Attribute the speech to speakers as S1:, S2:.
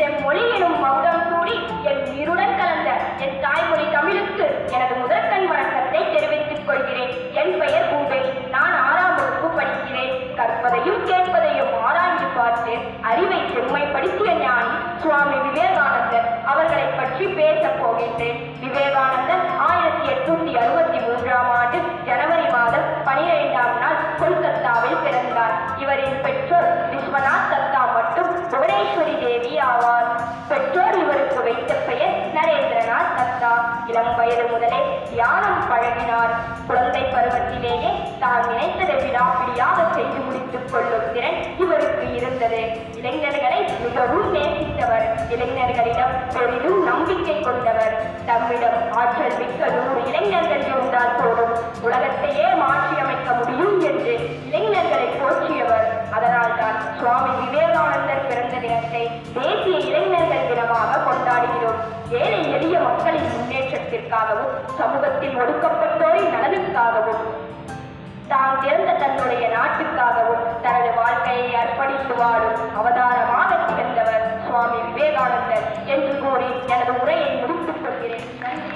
S1: செம்மொழி எனும் மௌனம் கூடி என் உயிருடன் கலந்த என் தாய்மொழி தமிழுக்கு எனது முதற்கண் வணக்கத்தை தெரிவித்துக் கொள்கிறேன். என் பெயர் பூபை நான் ஆறாம் வகுப்பு படிக்கிறேன். கற்பதையும் கேட்பதையும் ஆராய்ந்து பார்த்து அறிவை செம்மைப்படுத்திய ஞானி சுவாமி விவேகானந்தர் அவர்களை பற்றி பேசப் போகின்றேன். விவேகானந்தர் ஆயிரத்தி எட்நூத்தி அறுபத்தி மூன்றாம் ஆண்டு ஜனவரி மாதம் பனிரெண்டாம் நாள் கொல்கத்தாவில் பிறந்தார். தியானம் பழகினார். குழந்தை பருவத்திலேயே தான் நினைத்ததை விடாப்பிடியாக செய்து முடித்துக் கொள்ளும் திறன் இவருக்கு இருந்தது. இளைஞர்களை மிகவும் நேசித்தவர். இளைஞர்களிடம் பெரிதும் நம்பிக்கை கொண்டவர். தம்மிடம் ஆற்றல் மிக்க நூறு இளைஞர்கள் இருந்தால் போதும். உலகத்தையே மாற்றியமைக்க முடியும் என்று இளைஞர்களை போற்றியவர். அதனால்தான் சுவாமி விவேகானந்தர் பிறந்த தினத்தை தேசிய இளைஞர்கள் தினமாக கொண்டாடுகிறோம். ஏழை முன்னேற்றத்திற்காகவும் சமூகத்தில் ஒடுக்கப்பட்டோரின் நலனுக்காகவும் தான் பிறந்த தன்னுடைய நாட்டுக்காகவும் தனது வாழ்க்கையை அர்ப்பணித்து வாழும் அவதாரமாக திகழ்ந்தவர் சுவாமி விவேகானந்தர் என்று கூறி எனது உரையை முடித்துக் கொள்கிறேன். நன்றி.